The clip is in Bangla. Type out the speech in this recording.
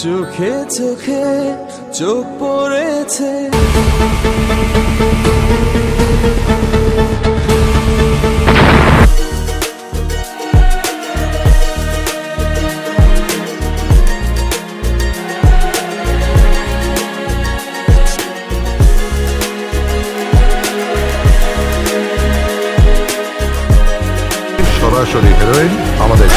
চোখে চোখে চোখ পড়েছে। সরাসরি হেরোইন আমাদের।